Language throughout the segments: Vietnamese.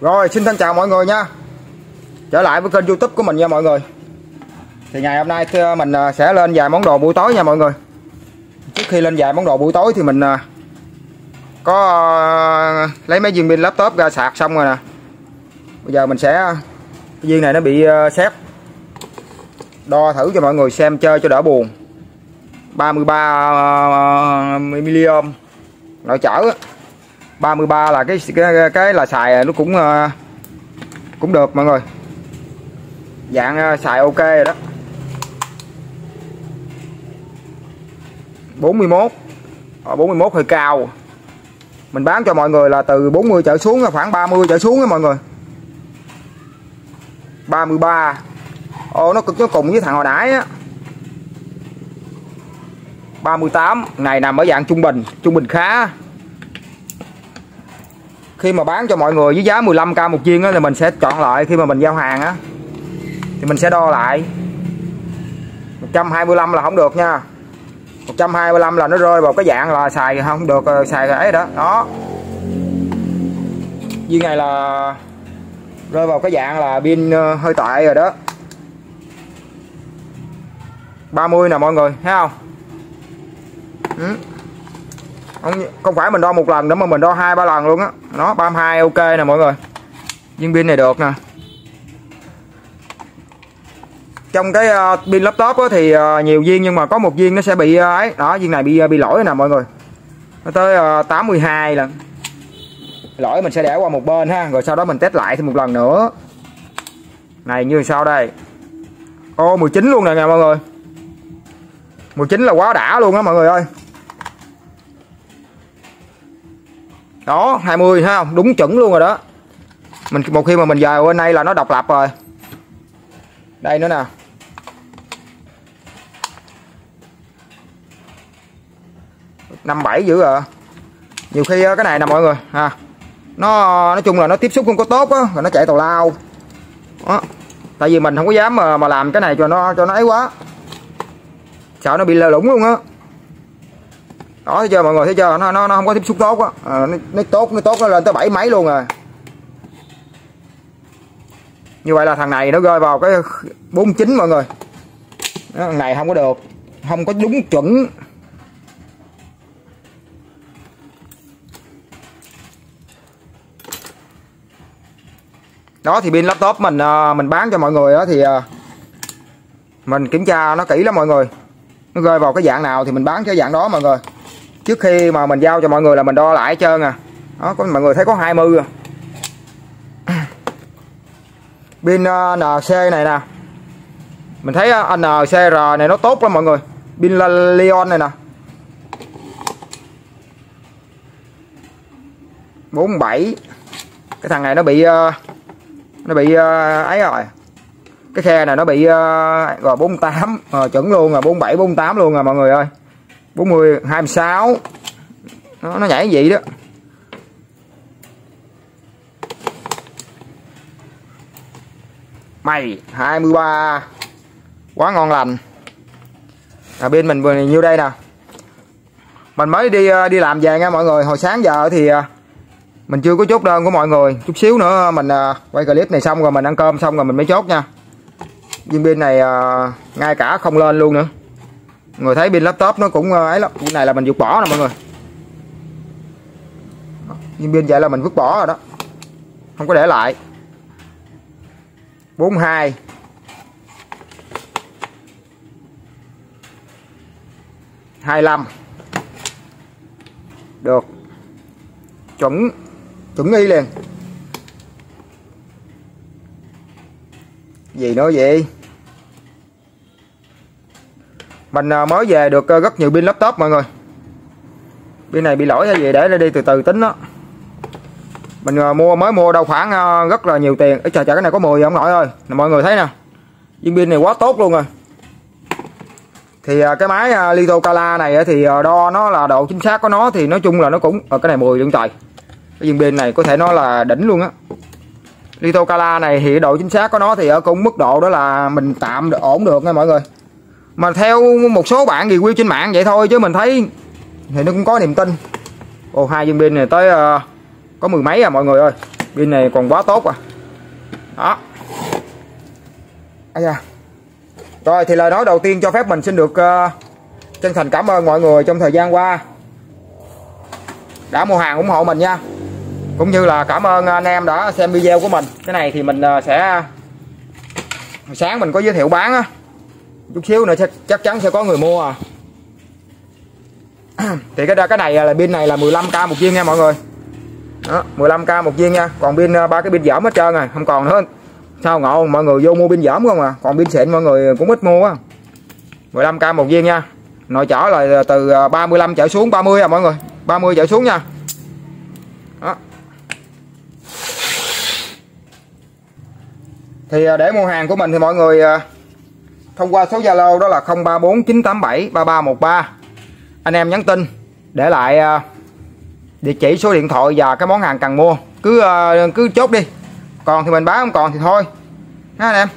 Rồi, xin thân chào mọi người nha. Trở lại với kênh youtube của mình nha mọi người. Thì ngày hôm nay ờ, mình ờ, sẽ lên vài món đồ buổi tối nha mọi người. Trước khi lên vài món đồ buổi tối thì mình ờ, Có lấy mấy viên pin laptop ra sạc xong rồi nè. Bây giờ mình sẽ, Cái viên này nó bị xét Đo thử cho mọi người xem chơi cho đỡ buồn. 33 mm Nội chở 33 là cái cái, cái là xài nó cũng ờ, cũng được mọi người. Dạng ờ, xài ok rồi đó. 41 ở 41 hơi cao. Mình bán cho mọi người là từ 40 trở xuống khoảng 30 trở xuống đó mọi người. 33 Ồ nó cực nó cùng với thằng hồi nãy á. 38 này nằm ở dạng trung bình trung bình khá khi mà bán cho mọi người với giá 15k một viên á, thì mình sẽ chọn lại khi mà mình giao hàng á. Thì mình sẽ đo lại. 125 là không được nha. 125 là nó rơi vào cái dạng là xài không được ờ, xài ấy đó. Đó. Viên này là rơi vào cái dạng là pin ờ, hơi tệ rồi đó. 30 nè mọi người, thấy không? Ừ không, không phải mình đo một lần nữa mà mình đo hai ba lần luôn á. Nó 32 ok nè mọi người. Viên pin này được nè. Trong cái uh, pin laptop á, thì uh, nhiều viên nhưng mà có một viên nó sẽ bị uh, ấy. Đó viên này bị uh, bị lỗi nè mọi người. Nó tới uh, 82 lần. Lỗi mình sẽ để qua một bên ha rồi sau đó mình test lại thêm một lần nữa. Này như sau đây. Ô 19 luôn nè mọi người. 19 là quá đã luôn á mọi người ơi. Đó 20 thấy không đúng chuẩn luôn rồi đó. Mình một khi mà mình về bên đây là nó độc lập rồi. Đây nữa nè. Năm bảy dữ rồi nhiều khi ờ, cái này nè mọi người ha. Nó nói chung là nó tiếp xúc không có tốt á rồi nó chạy tàu lao. Đó. Tại vì mình không có dám mà, mà làm cái này cho nó cho nó ấy quá. Sợ nó bị lơ lủng luôn á đó thấy chưa mọi người thấy chưa? Nó nó, nó không có tiếp xúc tốt á. À, nó, nó tốt nó tốt nó lên tới bảy mấy luôn rồi. Như vậy là thằng này nó rơi vào cái 49 mọi người. Đó, thằng này không có được không có đúng chuẩn. Đó thì pin laptop mình à, mình bán cho mọi người đó thì à, mình kiểm tra nó kỹ lắm mọi người. Nó rơi vào cái dạng nào thì mình bán cái dạng đó mọi người trước khi mà mình giao cho mọi người là mình đo lại hết trơn à. Đó có mọi người thấy có 20 à. Pin à, NC này nè. Mình thấy à, NCR này nó tốt lắm mọi người. Pin Leon này nè. 47 cái thằng này nó bị à, nó bị ấy rồi. Cái khe này nó bị rồi 48 à, ờ, chuẩn luôn rồi 47 48 luôn rồi mọi người ơi. 40 26 nó, nó nhảy vậy đó. Mày 23 quá ngon lành. À, bên mình vừa nhiêu đây nè. Mình mới đi ờ, đi làm về nha mọi người. Hồi sáng giờ thì ờ, mình chưa có chốt đơn của mọi người. Chút xíu nữa mình ờ, quay clip này xong rồi mình ăn cơm xong rồi mình mới chốt nha. Viên pin này ngay cả không lên luôn nữa người thấy pin laptop nó cũng ờ, ấy lắm. Cái này là mình vứt bỏ nè mọi người. Nhưng pin vậy là mình vứt bỏ rồi đó. Không có để lại. 42 25 được. Chuẩn. Chuẩn y liền. Gì nữa vậy? Mình à, mới về được à, rất nhiều pin laptop mọi người. Pin này bị lỗi hay gì, để đi từ từ tính đó. Mình à, mua, mới mua đâu khoảng rất là nhiều tiền. Trời trời, cái này có 10 ông nội ơi. Mọi người thấy nè. Viên pin này quá tốt luôn rồi. Thì cái máy Lito Kala này thì đo nó là độ chính xác của nó thì nói chung là nó cũng ở cái này 10 luôn trời. Cái viên pin này có thể nói là đỉnh luôn á. Lito Kala này thì độ chính xác của nó thì ở cũng mức độ đó là mình tạm ổn được nha mọi người mà theo một số bạn review trên mạng vậy thôi chứ mình thấy thì nó cũng có niềm tin. Ồ hai viên pin này tới uh, có mười mấy à mọi người ơi. Pin này còn quá tốt à. Đó. À da. rồi thì lời nói đầu tiên cho phép mình xin được uh, chân thành cảm ơn mọi người trong thời gian qua. Đã mua hàng ủng hộ mình nha. Cũng như là cảm ơn anh em đã xem video của mình. Cái này thì mình uh, sẽ sáng mình có giới thiệu bán á chút xíu nữa chắc, chắc chắn sẽ có người mua à. Thì cái cái này là pin này là 15k một viên nha mọi người. Đó, 15k một viên nha. Còn pin ờ, ba cái pin giảm hết trơn rồi không còn nữa. Sao ngộ? Mọi người vô mua pin giảm không à? Còn pin xịn mọi người cũng ít mua á 15k một viên nha. Nội chở là từ ờ, 35 trở xuống 30 à mọi người. 30 trở xuống nha. Đó. thì ờ, để mua hàng của mình thì mọi người thông qua số Zalo đó là 0349873313 anh em nhắn tin để lại à, địa chỉ số điện thoại và cái món hàng cần mua. Cứ à, cứ chốt đi. Còn thì mình bán không còn thì thôi. Ha anh em?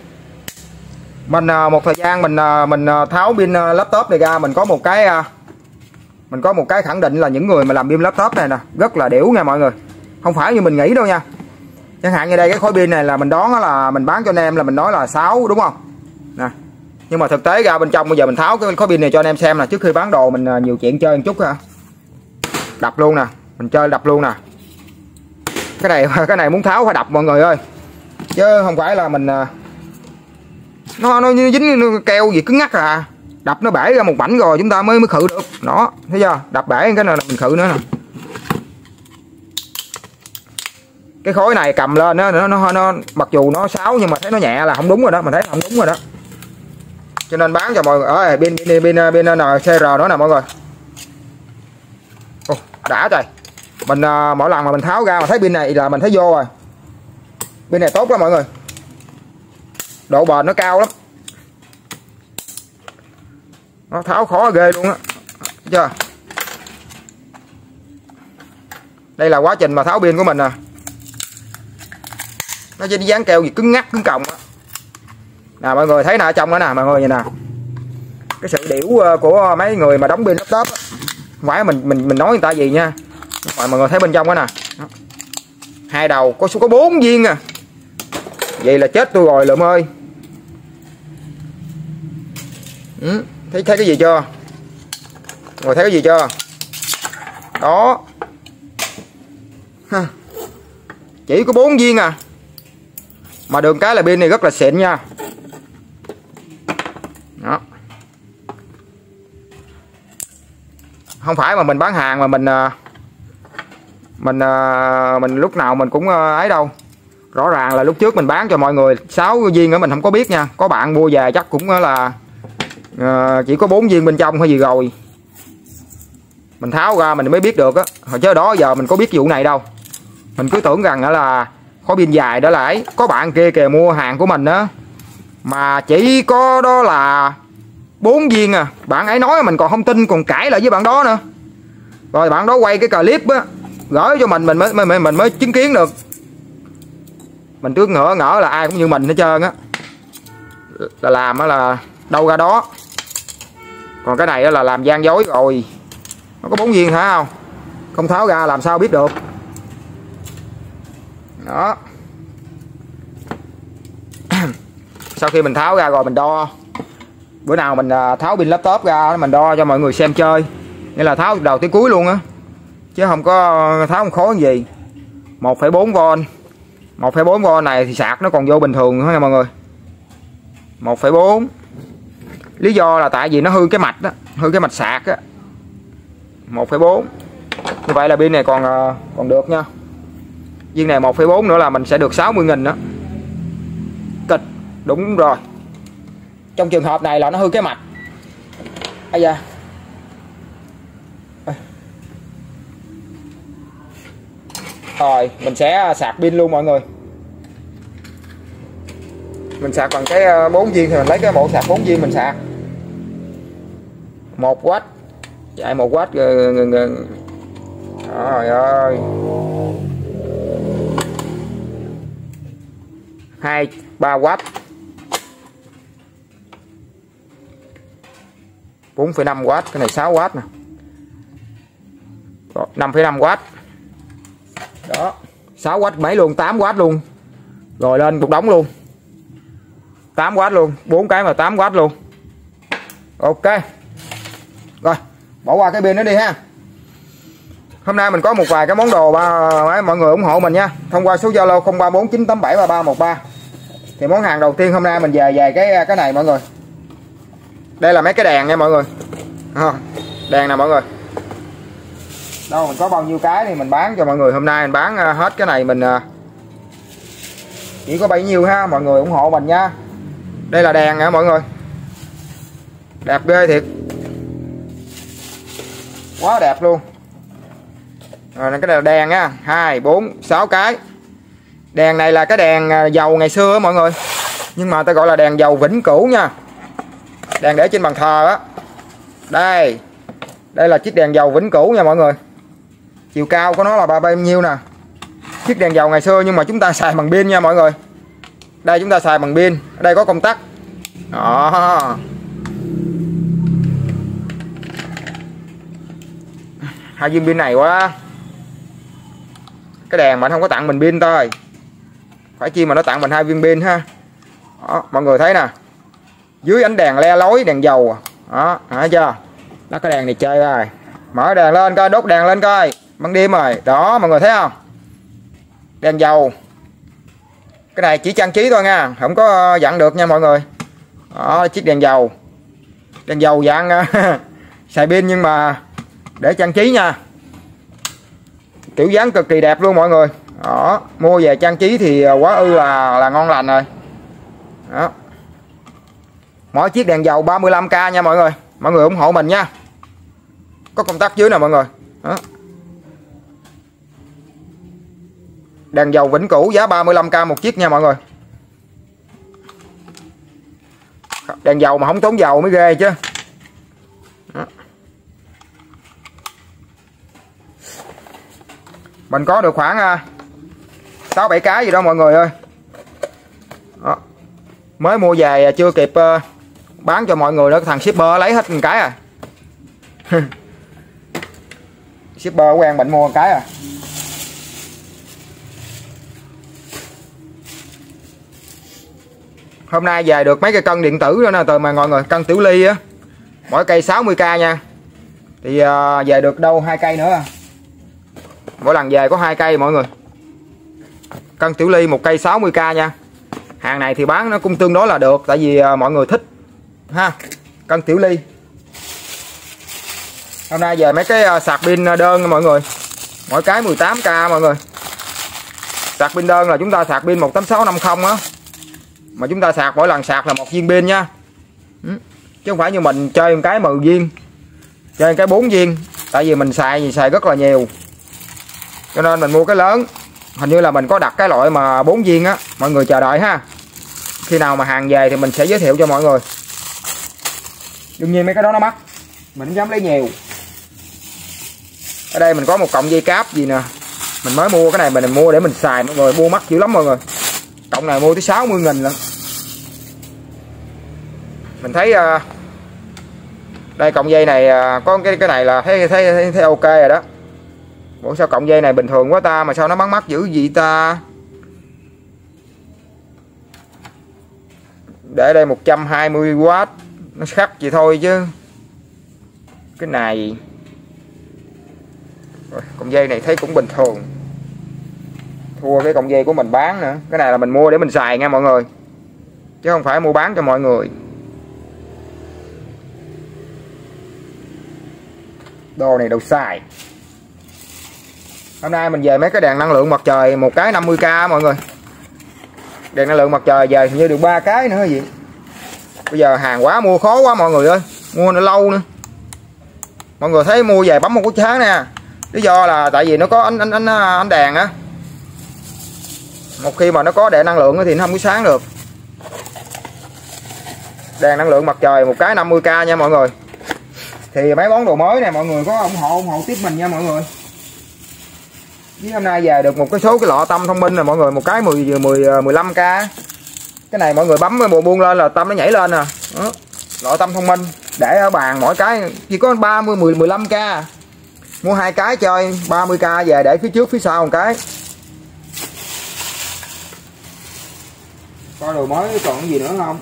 Mình à, một thời gian mình mình tháo pin laptop này ra, mình có một cái mình có một cái khẳng định là những người mà làm pin laptop này nè, rất là điểu nha mọi người. Không phải như mình nghĩ đâu nha. Chẳng hạn như đây, cái khối pin này là mình đoán là mình bán cho anh em là mình nói là 6 đúng không? Nè nhưng mà thực tế ra bên trong bây giờ mình tháo cái khối pin này cho anh em xem là trước khi bán đồ mình à, nhiều chuyện chơi một chút ha. Đập luôn nè mình chơi đập luôn nè. Cái này cái này muốn tháo phải đập mọi người ơi. Chứ không phải là mình à, nó nó như dính keo gì cứng ngắc à. Đập nó bể ra một mảnh rồi chúng ta mới mới khử được. Đó thấy chưa? Đập bể cái này là mình khử nữa nè. Cái khối này cầm lên nó nó nó, nó mặc dù nó sáu nhưng mà thấy nó nhẹ là không đúng rồi đó. Mình thấy không đúng rồi đó cho nên bán cho mọi người. Ở bên bên bên bên NCR đó nè mọi người. Ồ, đã rồi mình à, mỗi lần mà mình tháo ra mà thấy pin này là mình thấy vô rồi. Pin này tốt lắm mọi người. Độ bền nó cao lắm. Nó tháo khó ghê luôn á. Chưa? Đây là quá trình mà tháo pin của mình nè. Nó trên dáng keo gì cứng ngắc cứng còng á nè mọi người thấy nè trong đó nè mọi người nhìn nè. Cái sự điểu ờ, của ờ, mấy người mà đóng pin laptop á. Mình mình mình nói người ta gì nha. Mọi mọi người thấy bên trong đó nè. Hai đầu có số có bốn viên à. Vậy là chết tôi rồi lượm ơi. Ừ, thấy thấy cái gì chưa? Rồi thấy cái gì chưa? Đó. Chỉ có bốn viên à. Mà đường cái là pin này rất là xịn nha. Không phải mà mình bán hàng mà mình ờ, mình ờ, mình lúc nào mình cũng ờ, ấy đâu. Rõ ràng là lúc trước mình bán cho mọi người 6 viên nữa mình không có biết nha. Có bạn mua về chắc cũng là chỉ có bốn viên bên trong hay gì rồi. Mình tháo ra mình mới biết được á. Hồi chứ đó giờ mình có biết vụ này đâu. Mình cứ tưởng rằng là có pin dài đó là ấy. Có bạn kia kìa mua hàng của mình á. Mà chỉ có đó là bốn viên à. Bạn ấy nói mình còn không tin còn cãi lại với bạn đó nữa. Rồi bạn đó quay cái clip á gửi cho mình mình mới mình, mình mới chứng kiến được. Mình cứ ngỡ ngỡ là ai cũng như mình hết trơn á. Là làm á là đâu ra đó. Còn cái này là làm gian dối rồi. Nó có bốn viên hả không? Không tháo ra làm sao biết được. Đó. Sau khi mình tháo ra rồi mình đo bữa nào mình à, tháo pin laptop ra mình đo cho mọi người xem chơi. Nghĩa là tháo đầu tới cuối luôn á. Chứ không có tháo không khó gì. 1,4V 1,4V này thì sạc nó còn vô bình thường nữa nha mọi người. 1,4 lý do là tại vì nó hư cái mạch đó hư cái mạch sạc á. 1,4 như vậy là pin này còn à, còn được nha. Viên này 1,4 nữa là mình sẽ được 60 nghìn đó kịch đúng rồi trong trường hợp này là nó hư cái mạch. Bây giờ. Rồi mình sẽ à, sạc pin luôn mọi người. Mình sạc bằng cái ờ, bốn viên thì mình lấy cái bộ sạc bốn viên mình sạc. Một w chạy một w ờ, trời ơi. Hai ba watt 4,5W cái này 6W nè. 5,5W đó 6W mấy luôn 8W luôn. Rồi lên một đống luôn. 8W luôn bốn cái mà 8W luôn. Ok. Rồi bỏ qua cái pin nó đi ha. Hôm nay mình có một vài cái món đồ ba mọi người ủng hộ mình nha. Thông qua số zalo 0349873313 thì món hàng đầu tiên hôm nay mình về về cái cái này mọi người đây là mấy cái đèn nha mọi người. À, đèn nè mọi người. Đâu mình có bao nhiêu cái thì mình bán cho mọi người. Hôm nay mình bán ờ, hết cái này mình ờ, chỉ có bấy nhiêu ha mọi người ủng hộ mình nha. Đây là đèn nha mọi người. Đẹp ghê thiệt. Quá đẹp luôn. Rồi cái này là đèn nha. Hai bốn sáu cái. Đèn này là cái đèn dầu ngày xưa mọi người. Nhưng mà ta gọi là đèn dầu vĩnh cửu nha đèn để trên bàn thờ á. Đây đây là chiếc đèn dầu vĩnh cửu nha mọi người. Chiều cao của nó là ba bao nhiêu nè. Chiếc đèn dầu ngày xưa nhưng mà chúng ta xài bằng pin nha mọi người. Đây chúng ta xài bằng pin ở đây có công tắc. Đó. Hai viên pin này quá. Cái đèn mà không có tặng mình pin thôi. Phải chi mà nó tặng mình hai viên pin ha. Đó, mọi người thấy nè dưới ánh đèn le lối đèn dầu. Đó, hả chưa? Đó cái đèn này chơi rồi mở đèn lên coi, đốt đèn lên coi. Ban đêm rồi. Đó, mọi người thấy không? Đèn dầu. Cái này chỉ trang trí thôi nha. Không có ờ, dặn được nha mọi người. Đó, chiếc đèn dầu. Đèn dầu dạng ờ, xài pin nhưng mà để trang trí nha. Kiểu dáng cực kỳ đẹp luôn mọi người. Đó, mua về trang trí thì ờ, quá ư là là ngon lành rồi. Đó mỗi chiếc đèn dầu 35k nha mọi người mọi người ủng hộ mình nha có công tắc dưới nè mọi người đó. đèn dầu vĩnh cửu giá 35k một chiếc nha mọi người đèn dầu mà không tốn dầu mới ghê chứ đó. mình có được khoảng à, sáu bảy cái gì đó mọi người ơi đó. mới mua về chưa kịp ờ, bán cho mọi người đó thằng shipper lấy hết một cái à. Shipper quen bệnh mua một cái à. Hôm nay về được mấy cái cân điện tử đó nè từ mà mọi người cân tiểu ly á. Mỗi cây 60k nha. Thì uh, về được đâu hai cây nữa à. mỗi lần về có hai cây mọi người. Cân tiểu ly một cây 60k nha. Hàng này thì bán nó cũng tương đối là được tại vì uh, mọi người thích ha, cân tiểu ly. Hôm nay về mấy cái ờ, sạc pin ờ, đơn mọi người. Mỗi cái 18k mọi người. Sạc pin đơn là chúng ta sạc pin 18650 á. Mà chúng ta sạc mỗi lần sạc là một viên pin nha. Ừ, chứ không phải như mình chơi một cái 10 viên, chơi cái bốn viên. Tại vì mình xài gì xài rất là nhiều. Cho nên mình mua cái lớn. Hình như là mình có đặt cái loại mà bốn viên á. Mọi người chờ đợi ha. Khi nào mà hàng về thì mình sẽ giới thiệu cho mọi người đương nhiên mấy cái đó nó mắc mình không dám lấy nhiều. Ở đây mình có một cọng dây cáp gì nè. Mình mới mua cái này mình mua để mình xài mọi người mua mắc dữ lắm mọi người. Cộng này mua tới 60 nghìn lận. Mình thấy uh, đây cọng dây này uh, có cái cái này là thấy thấy thấy, thấy ok rồi đó. Ủa sao cọng dây này bình thường quá ta mà sao nó bắn mắc dữ gì ta? Để đây 120W nó khắc gì thôi chứ. Cái này. Rồi, cọng dây này thấy cũng bình thường. Thua cái cọng dây của mình bán nữa. Cái này là mình mua để mình xài nha mọi người. Chứ không phải mua bán cho mọi người. Đồ này đâu xài. Hôm nay mình về mấy cái đèn năng lượng mặt trời một cái 50k mọi người. Đèn năng lượng mặt trời về như được ba cái nữa gì? Bây giờ hàng quá mua khó quá mọi người ơi. Mua nó lâu nữa. Mọi người thấy mua về bấm một cái sáng nè. Lý do là tại vì nó có ánh ánh ánh, à, ánh đèn á. Một khi mà nó có đèn năng lượng thì nó không có sáng được. Đèn năng lượng mặt trời một cái 50k nha mọi người. Thì mấy món đồ mới này mọi người có ủng hộ ủng hộ tiếp mình nha mọi người. Với hôm nay về được một cái số cái lọ tâm thông minh này mọi người một cái 10 10 15k cái này mọi người bấm bộ buông lên là tâm nó nhảy lên nè. À. nội tâm thông minh. Để ở bàn mỗi cái, chỉ có 30 10 15k mua hai cái chơi 30k về để phía trước, phía sau một cái. Coi đồ mới còn cái gì nữa không?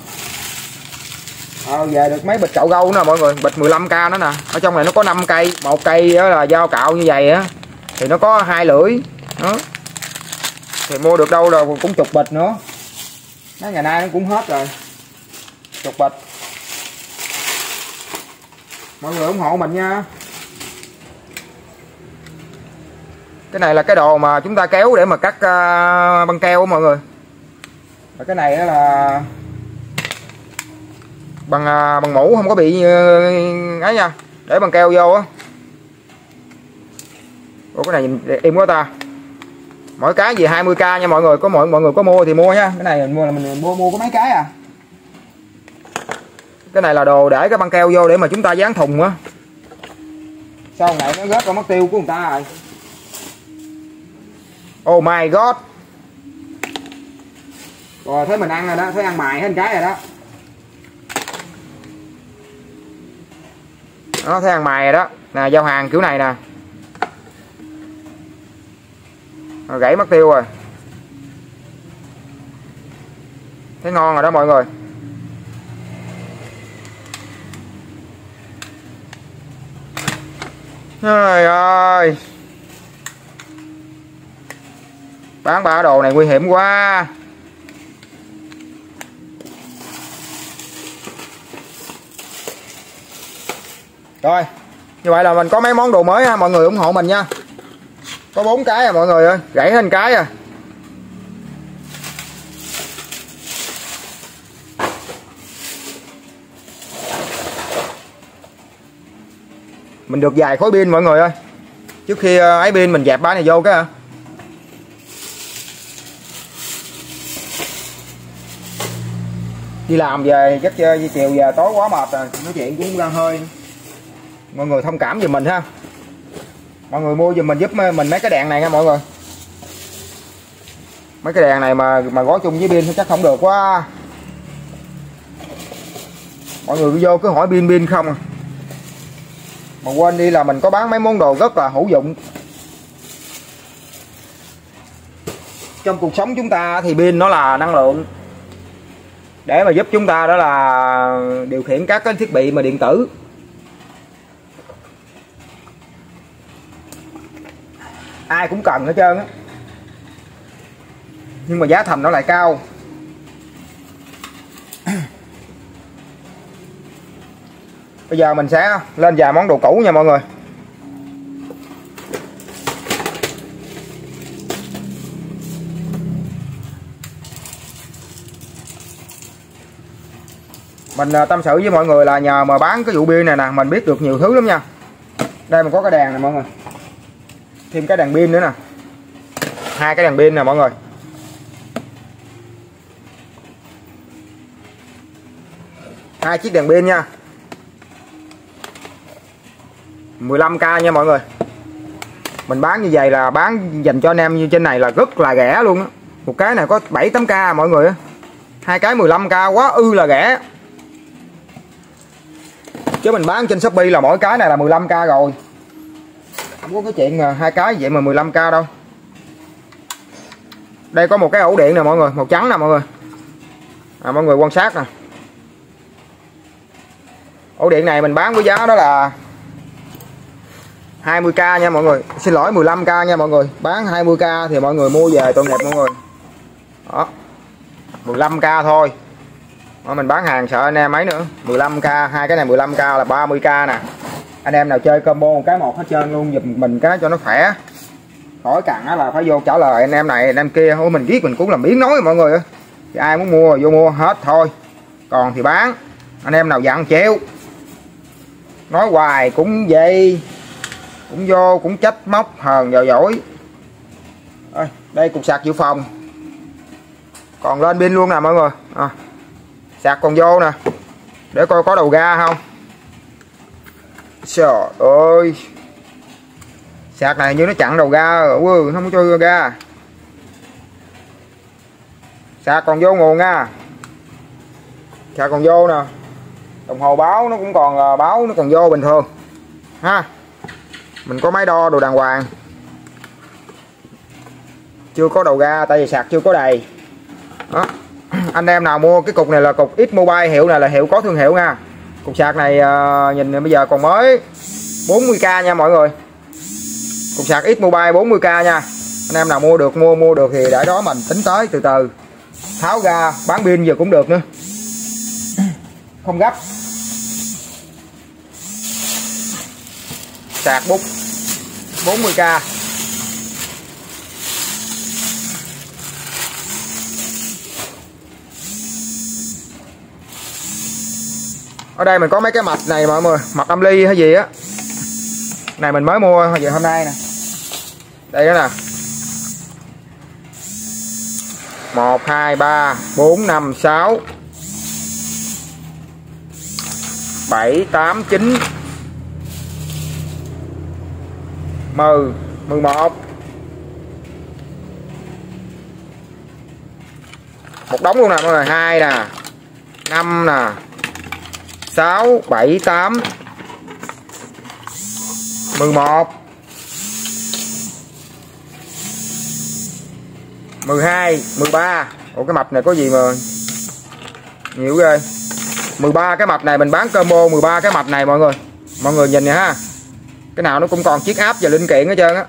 Ờ về được mấy bịch chậu gâu nè mọi người. Bịch 15k nữa nè. Ở trong này nó có 5 cây. Một cây đó là dao cạo như vậy á. Thì nó có hai lưỡi. Đó. Thì mua được đâu rồi cũng chục bịch nữa nó ngày nay nó cũng hết rồi. Chục bịch. Mọi người ủng hộ mình nha. Cái này là cái đồ mà chúng ta kéo để mà cắt uh, băng keo mọi người. Và cái này là bằng uh, bằng mũ không có bị uh, ấy nha. Để bằng keo vô á. Ủa cái này nhìn im quá ta mỗi cái gì 20k nha mọi người, có mọi mọi người có mua thì mua nha. Cái này mình mua là mình mua mua có mấy cái à? Cái này là đồ để cái băng keo vô để mà chúng ta dán thùng á. Sao này nó rớt con mất tiêu của người ta rồi? Oh my god. Rồi thấy mình ăn rồi đó thấy ăn mài hết cái rồi đó. Nó thấy ăn mài rồi đó. Nè, giao hàng kiểu này nè rồi gãy mất tiêu rồi. Thấy ngon rồi đó mọi người. Trời ơi. Bán ba đồ này nguy hiểm quá. Rồi, như vậy là mình có mấy món đồ mới ha, mọi người ủng hộ mình nha có bốn cái à mọi người ơi. Gãy hết cái à. Mình được dài khối pin, mọi người ơi. Trước khi ờ, ấy pin, mình dẹp bán này vô cái à. đi làm về, chắc ờ, chơi chiều về tối quá mệt rồi nói chuyện cũng ra hơi. Mọi người thông cảm về mình ha mọi người mua giùm mình giúp mình mấy cái đèn này nha mọi người. Mấy cái đèn này mà mà gói chung với pin chắc không được quá. Mọi người cứ vô cứ hỏi pin pin không à. mà quên đi là mình có bán mấy món đồ rất là hữu dụng. Trong cuộc sống chúng ta thì pin nó là năng lượng. Để mà giúp chúng ta đó là điều khiển các cái thiết bị mà điện tử. Ai cũng cần hết trơn á. Nhưng mà giá thành nó lại cao. Bây giờ mình sẽ lên vài món đồ cũ nha mọi người. Mình à, tâm sự với mọi người là nhờ mà bán cái vụ bia này nè, mình biết được nhiều thứ lắm nha. Đây, mình có cái đèn này mọi người thêm cái đèn pin nữa nè. Hai cái đèn pin nè mọi người. Hai chiếc đèn pin nha. 15k nha mọi người. Mình bán như vậy là bán dành cho anh em như trên này là rất là rẻ luôn á. Một cái này có 7 8k à mọi người hai cái 15k quá ư là rẻ. Chứ mình bán trên Shopee là mỗi cái này là 15k rồi không có cái chuyện mà hai cái vậy mà 15k đâu. Đây có một cái ổ điện nè mọi người màu trắng nè mọi người. À, mọi người quan sát nè. Ổ điện này mình bán với giá đó là 20k nha mọi người. Xin lỗi 15k nha mọi người. Bán 20k thì mọi người mua về tội nghiệp mọi người. Đó. 15k thôi. Đó, mình bán hàng sợ anh em mấy nữa. 15k hai cái này 15k là 30k nè anh em nào chơi combo một cái một hết trơn luôn giùm mình cái cho nó khỏe. Khỏi cần là phải vô trả lời anh em này anh em kia. Thôi mình viết mình cũng làm biến nói mọi người thì ai muốn mua vô mua hết thôi. Còn thì bán. Anh em nào dặn chịu. Nói hoài cũng vậy. Cũng vô cũng trách móc hờn dò dỗi. Đây cục sạc dự phòng. Còn lên pin luôn nè mọi người. À, sạc còn vô nè. Để coi có đầu ga không trời ơi. Sạc này như nó chặn đầu ga ừ, không cho ga. Sạc còn vô nguồn nha. Sạc còn vô nè. Đồng hồ báo nó cũng còn à, báo nó còn vô bình thường. Ha. Mình có máy đo đồ đàng hoàng. Chưa có đầu ga tại vì sạc chưa có đầy. Đó. Anh em nào mua cái cục này là cục X Mobile hiệu này là hiệu có thương hiệu nha cục sạc này uh, nhìn bây giờ còn mới 40k nha mọi người. Cục sạc X Mobile 40k nha. Anh em nào mua được mua mua được thì để đó mình tính tới từ từ. Tháo ra bán pin giờ cũng được nữa. Không gấp. Sạc bút. 40k ở đây mình có mấy cái mạch này mọi người, mạch âm ly hay gì á. Này mình mới mua hồi giờ hôm nay nè. Đây đó nè. Một, hai, ba, bốn, năm, sáu. Bảy, tám, chín. Mười mười một. Một đống luôn nè mọi người, hai nè, năm nè. 6 7 8 11 12 13 Ủa, cái mập này có gì mà nhiều ghê. 13 cái mập này mình bán combo 13 cái mập này mọi người. Mọi người nhìn nè ha. Cái nào nó cũng còn chiếc áp và linh kiện hết trơn á.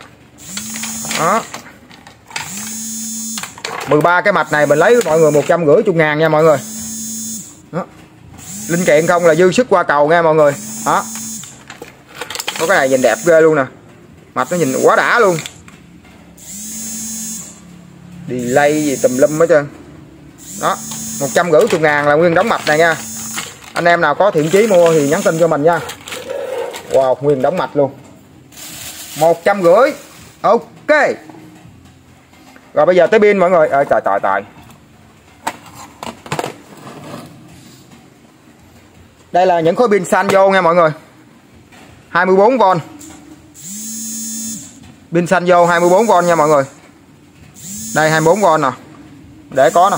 Đó. 13 cái mạch này mình lấy mọi người một trăm rưỡi chục ngàn nha mọi người. Đó linh kiện không là dư sức qua cầu nghe mọi người. Đó. Có cái này nhìn đẹp ghê luôn nè. Mặt nó nhìn quá đã luôn. Delay gì tùm lum hết trơn. Đó, một trăm rưỡi chục ngàn là nguyên đóng mạch này nha. Anh em nào có thiện chí mua thì nhắn tin cho mình nha. Wow, nguyên đóng mạch luôn. Một trăm rưỡi ok. Rồi bây giờ tới pin mọi người. Ơi trời trời trời. Đây là những khối pin xanh vô nha mọi người. 24V pin xanh vô 24V nha mọi người. Đây 24V nè. Để có nè.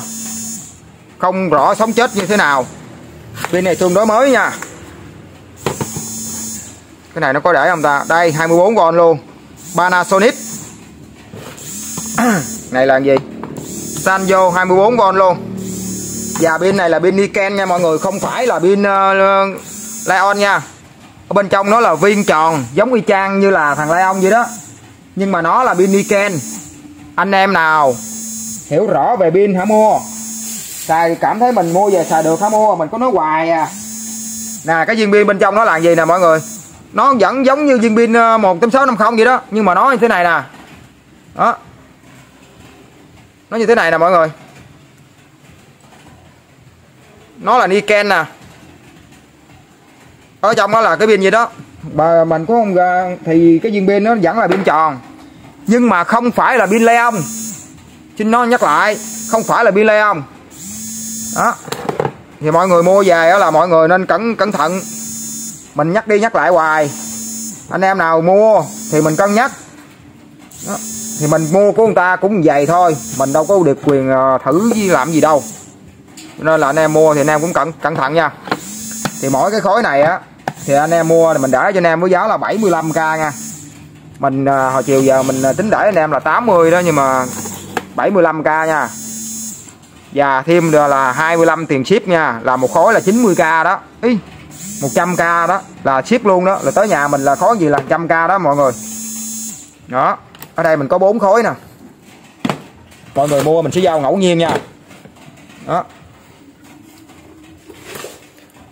Không rõ sống chết như thế nào. Pin này tương đối mới nha. Cái này nó có để không ta? Đây 24V luôn. Panasonic. Này là gì? Sanyo 24V luôn và pin này là pin Niken nha mọi người không phải là pin uh, Lion nha. Ở bên trong nó là viên tròn giống y chang như là thằng Lion vậy đó. Nhưng mà nó là pin Niken. Anh em nào hiểu rõ về pin hả mua xài cảm thấy mình mua về xài được hả mua mình có nói hoài à. Nè cái viên pin bên trong nó là gì nè mọi người? Nó vẫn giống như viên pin ờ, 1.650 vậy đó nhưng mà nó như thế này nè. Đó. Nó như thế này nè mọi người nó là Niken nè ở trong đó là cái pin gì đó. Mà mình cũng không ra thì cái viên pin nó vẫn là pin tròn. Nhưng mà không phải là pin Leon xin nó nhắc lại không phải là pin Leon đó. Thì mọi người mua về đó là mọi người nên cẩn cẩn thận. Mình nhắc đi nhắc lại hoài. Anh em nào mua thì mình cân nhắc. Đó. thì mình mua của người ta cũng vậy thôi. Mình đâu có được quyền ờ, thử làm gì đâu nên là anh em mua thì anh em cũng cẩn cẩn thận nha. Thì mỗi cái khối này á, thì anh em mua thì mình để cho anh em với giá là 75k nha. Mình à, hồi chiều giờ mình à, tính để anh em là 80 đó, nhưng mà 75k nha. Và thêm là 25 tiền ship nha, là một khối là 90k đó. Ý 100k đó, là ship luôn đó. Là tới nhà mình là khối gì là 100k đó mọi người. Đó, ở đây mình có bốn khối nè. Mọi người mua mình sẽ giao ngẫu nhiên nha. Đó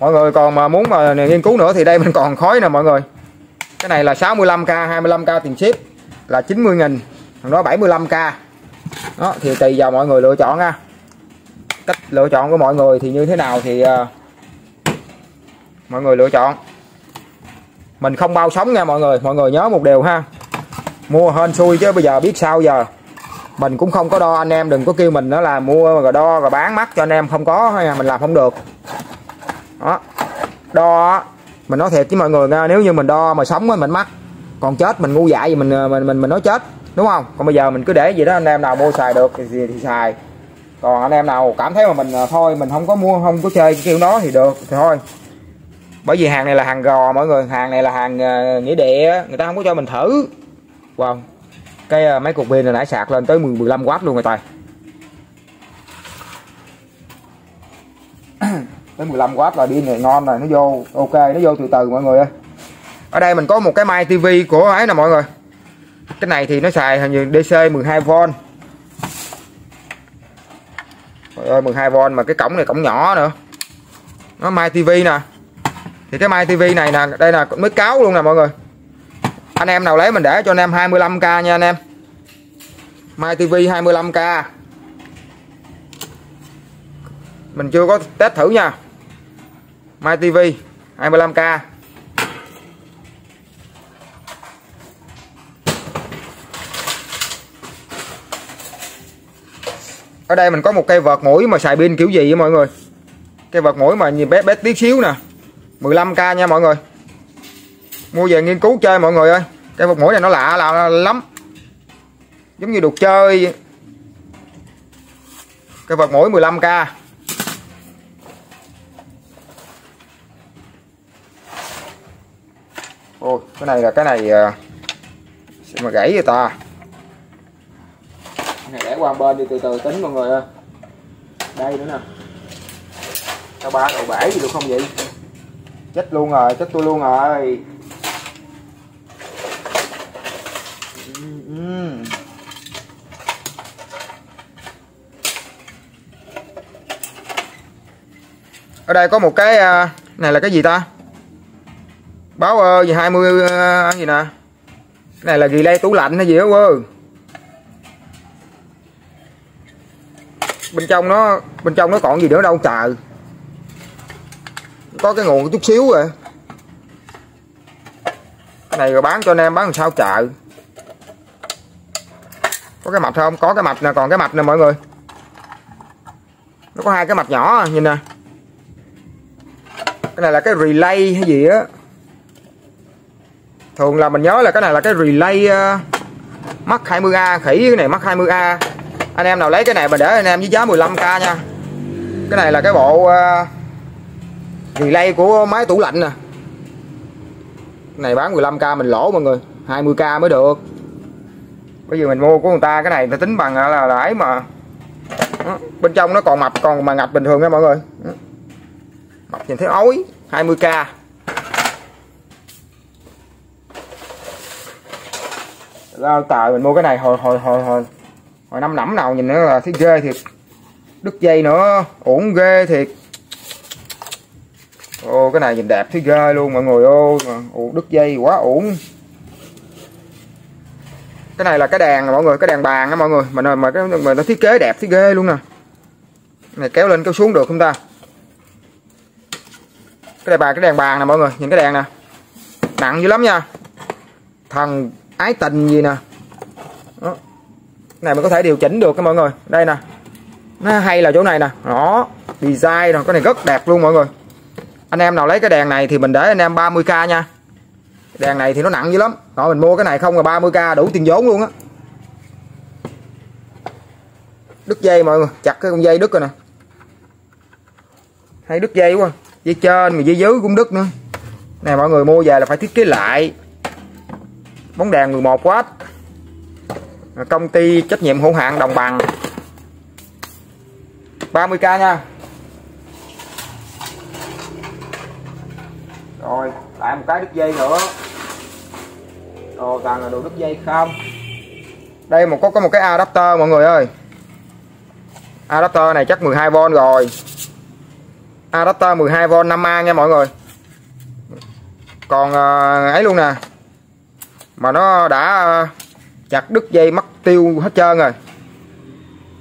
mọi người còn mà muốn mà nghiên cứu nữa thì đây mình còn khói nè mọi người. Cái này là 65k 25k tiền ship là 90 nghìn thằng đó 75k đó thì tùy vào mọi người lựa chọn nha cách lựa chọn của mọi người thì như thế nào thì uh, mọi người lựa chọn. Mình không bao sống nha mọi người mọi người nhớ một điều ha. Mua hên xui chứ bây giờ biết sao giờ. Mình cũng không có đo anh em đừng có kêu mình đó là mua rồi đo rồi bán mắt cho anh em không có hay mình làm không được đó. Đo mình nói thiệt với mọi người nha nếu như mình đo mà sống mình mắc. Còn chết mình ngu dại gì mình ờ, mình mình mình nói chết đúng không? Còn bây giờ mình cứ để gì đó anh em nào mua xài được thì, thì, thì xài. Còn anh em nào cảm thấy mà mình ờ, thôi mình không có mua không có chơi cái kiểu đó thì được thì thôi. Bởi vì hàng này là hàng gò mọi người hàng này là hàng uh, nghĩa địa người ta không có cho mình thử. Wow. Cái uh, mấy cục pin này nãy sạc lên tới 15W luôn rồi tài. Tới 15W là pin này ngon rồi nó vô. Ok, nó vô từ từ, mọi người ơi. Ở đây mình có một cái mai tivi của ấy nè, mọi người. Cái này thì nó xài hình như DC 12V Trời ơi 12V mà cái cổng này cổng nhỏ nữa. Nó mai tivi nè. Thì cái mai tivi này nè, đây là mới cáo luôn nè, mọi người. Anh em nào lấy mình để cho anh em 25k nha anh em. Mai tivi 25k mình chưa có test thử nha mai TV 25k ở đây mình có một cây vợt mũi mà xài pin kiểu gì vậy mọi người? Cây vợt mũi mà nhìn bé bé tí xíu nè. 15k nha mọi người. Mua về nghiên cứu chơi mọi người ơi. Cây vợt mũi này nó lạ lạ lắm. Giống như đồ chơi cây vợt mũi 15k ôi cái này là cái này à, mà gãy vậy ta? Cái này để qua bên đi từ từ tính mọi người ơi. Đây nữa nè. Cho ba đầu bể gì được không vậy? Chết luôn rồi chết tôi luôn rồi. Ở đây có một cái à, này là cái gì ta báo ơi gì 20 uh, ờ, gì nè? Cái này là gì lay tủ lạnh hay gì đó quơ? Bên trong nó bên trong nó còn gì nữa đâu trời có cái nguồn chút xíu rồi. Cái này rồi bán cho anh em bán làm sao chợ có cái mạch không? Có cái mạch nè còn cái mạch nè mọi người. Nó có hai cái mạch nhỏ à, nhìn nè. Cái này là cái relay hay gì á thường là mình nhớ là cái này là cái relay uh, mắc 20A khỉ cái này mắc 20A anh em nào lấy cái này mà để anh em với giá 15k nha. Cái này là cái bộ uh, relay của máy tủ lạnh nè. Cái này bán 15k mình lỗ mọi người 20k mới được. Bây giờ mình mua của người ta cái này ta tính bằng là là ấy mà. Đó. bên trong nó còn mập còn mà ngập bình thường nha mọi người. Đó. mập nhìn thấy ối 20k lao tờ mình mua cái này hồi hồi hồi hồi hồi năm nẫm nào nhìn nữa là thấy ghê thiệt. Đứt dây nữa ổn ghê thiệt. Ô cái này nhìn đẹp thấy ghê luôn mọi người ô ồ, đứt dây quá ổn cái này là cái đèn mọi người cái đèn bàn á mọi người. Mình mà cái mình nó thiết kế đẹp thấy ghê luôn nè. Này kéo lên kéo xuống được không ta? Cái đèn bàn cái đèn bàn nè mọi người nhìn cái đèn nè. Nặng dữ lắm nha. Thằng ái tình gì nè? Đó. này, mình có thể điều chỉnh được các mọi người. Đây nè. Nó hay là chỗ này nè. Đó. Design rồi cái này rất đẹp luôn mọi người. Anh em nào lấy cái đèn này thì mình để anh em 30k nha. Đèn này thì nó nặng dữ lắm. Đó, mình mua cái này không là 30k đủ tiền vốn luôn á. Đứt dây mọi người. Chặt cái con dây đứt rồi nè. Hay đứt dây quá. Dây trên mà dây dưới cũng đứt nữa. Này, mọi người, mua về là phải thiết kế lại bóng đèn 11W công ty trách nhiệm hữu hạn đồng bằng. 30k nha. Rồi, lại một cái đứt dây nữa. Rồi toàn là đồ đứt dây không? Đây, một có có một cái adapter, mọi người ơi. Adapter này chắc 12V rồi. Adapter 12V 5A nha mọi người. Còn ờ, ấy luôn nè mà nó đã ờ, chặt đứt dây mất tiêu hết trơn rồi.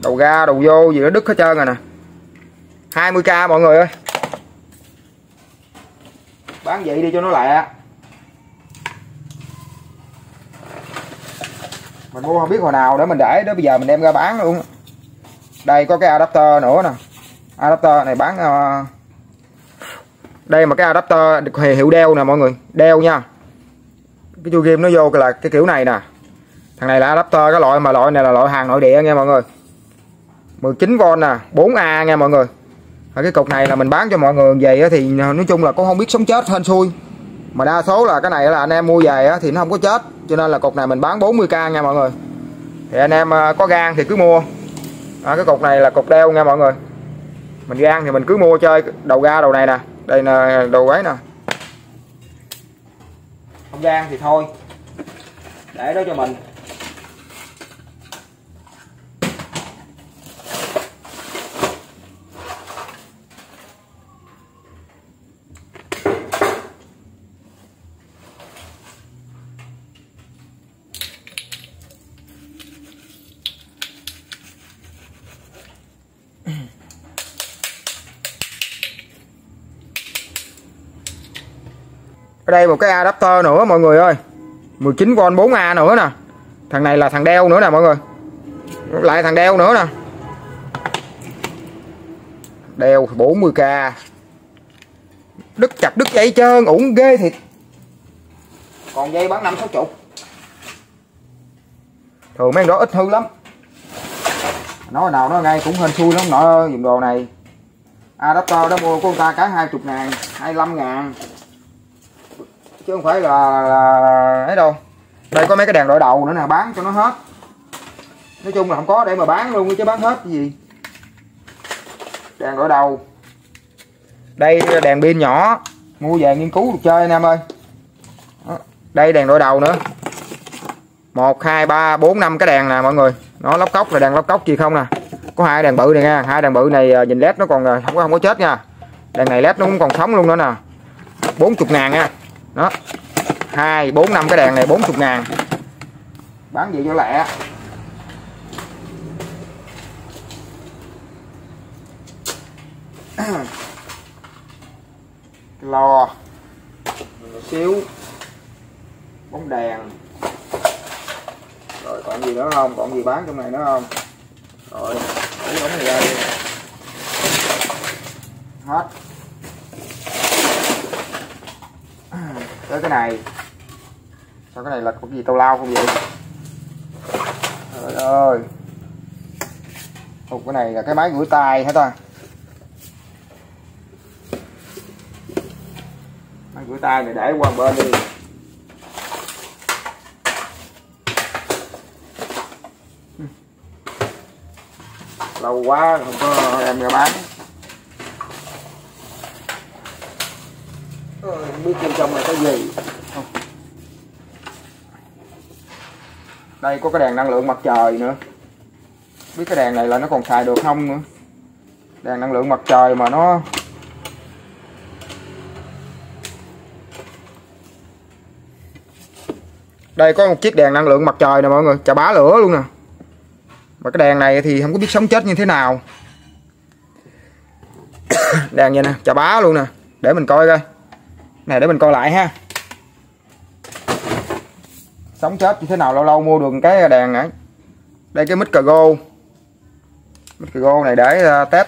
Đầu ra đầu vô gì đó đứt hết trơn rồi nè. 20k mọi người ơi. Bán vậy đi cho nó lẹ. Mình mua không biết hồi nào để mình để đó bây giờ mình đem ra bán luôn. Đây có cái adapter nữa nè. Adapter này bán uh... đây mà cái adapter hiệu đeo nè mọi người. Đeo nha cái chui game nó vô là cái kiểu này nè. Thằng này là adapter cái loại mà loại này là loại hàng nội địa nha mọi người. 19V nè 4A nha mọi người. Ở cái cục này là mình bán cho mọi người về thì nói chung là cũng không biết sống chết hên xui. Mà đa số là cái này là anh em mua về thì nó không có chết cho nên là cục này mình bán 40k nha mọi người. Thì anh em à, có gan thì cứ mua. À, cái cục này là cục đeo nha mọi người. Mình gan thì mình cứ mua chơi đầu ga đầu này nè đây là đồ ấy nè không gan thì thôi. Để đó cho mình. Ở đây một cái adapter nữa, mọi người ơi. 19V 4A nữa nè. Thằng này là thằng đeo nữa nè, mọi người. Lại thằng đeo nữa nè. Đeo 40k đứt chặt đứt dây trơn ủng ghê thiệt. Còn dây bán năm sáu chục. Thường mấy đó ít hư lắm. Nói nào nó ngay cũng hên xui lắm, nọ, dùng đồ này. Adapter đó mua của người ta cái hai chục ngàn, hai mươi ngàn chứ không phải là, là ấy đâu. Đây có mấy cái đèn đội đầu nữa nè bán cho nó hết. Nói chung là không có để mà bán luôn chứ bán hết cái gì? Đèn đội đầu. Đây đèn pin nhỏ mua về nghiên cứu được chơi anh em ơi. Đây đèn đội đầu nữa. Một hai ba bốn năm cái đèn nè mọi người. Nó lóc cốc là đèn lóc cốc gì không nè. Có hai đèn bự này nha hai đèn bự này à, nhìn led nó còn à, không có không có chết nha. Đèn này led nó cũng còn sống luôn nữa nè. 40 ngàn nha đó. Hai, bốn, năm cái đèn này 40 ngàn. Bán gì cho lẹ. Lò xíu. Bóng đèn. Rồi, còn gì nữa không? Còn gì bán trong này nữa không? Rồi, lấy bóng này ra đi. Hết. Tới cái này. Sao cái này là có gì tao lao không vậy? Trời ơi. Ủa, cái này là cái máy gửi tay hả ta? Máy gửi tay này để qua bên đi. Lâu quá không có em ra bán. Không biết bên trong gì? Đây, có cái đèn năng lượng mặt trời nữa. Biết cái đèn này là nó còn xài được không nữa? Đèn năng lượng mặt trời mà nó đây, có một chiếc đèn năng lượng mặt trời nè, mọi người. Chà, bá lửa luôn nè. Mà cái đèn này thì không có biết sống chết như thế nào. Đèn vậy nè. Chà, bá luôn nè. Để mình coi coi này để mình coi lại ha. Sống chết như thế nào lâu lâu mua được cái đèn này. Đây cái mít cà gô. Mít gô này để uh, test.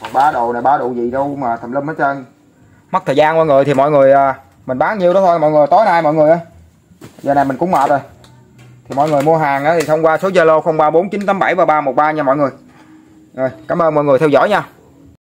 Còn đồ này ba đồ gì đâu mà thầm lâm hết trơn. Mất thời gian mọi người thì mọi người uh, mình bán nhiêu đó thôi. Mọi người tối nay mọi người giờ này mình cũng mệt rồi thì mọi người mua hàng thì thông qua số Zalo 0349873313 nha mọi người. Rồi, cảm ơn mọi người theo dõi nha.